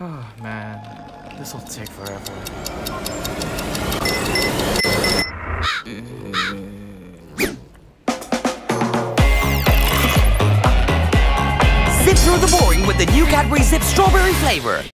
Oh man, this will take forever. Zip through the boring with the new Cadbury Zip strawberry flavor.